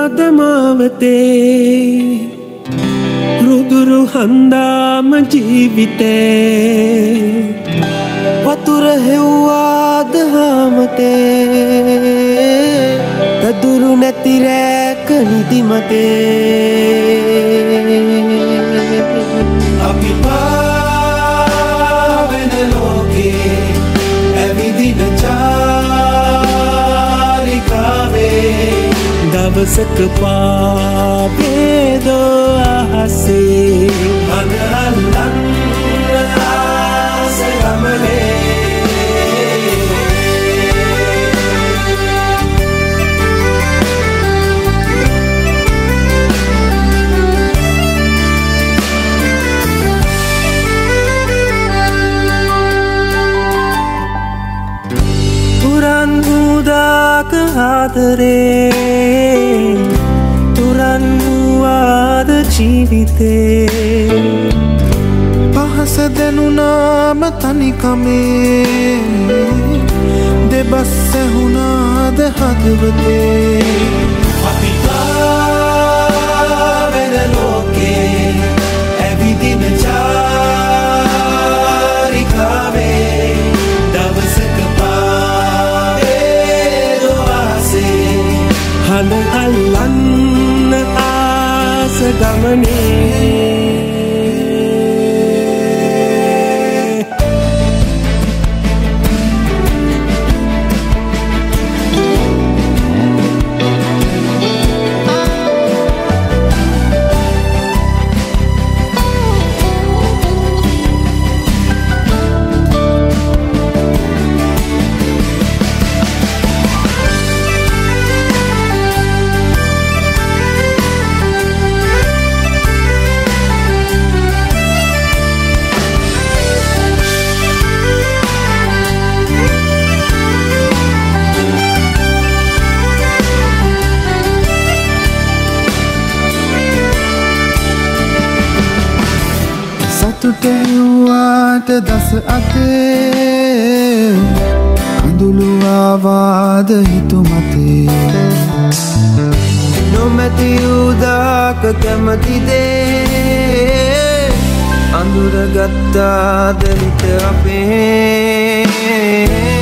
හදවතේ රුදුරු හන්දාම ජීවිතේ. වතුර හෙව්වාද හාමතේ. පැදුරු නැතිරෑක නිදිමතේ. අපි පාවෙන ලෝකේ ඇවිදින आवश्यक पावे दो आसे मन अल्लाह से हमले Kuran budak hadre ජීවිතේ. පහස දැනුනාම තනිකමේ. දෙබස් සැහුණාද හදවතේ. ගමනේ සතුට හෙව්වාට දස අතේ අඳුළුවාවාද හිතුමතේ නොමැති උදාක කැමතිදේ අඳුරගත්තාද හිත අපේ අපේ